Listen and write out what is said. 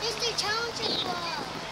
Mr. Challenge is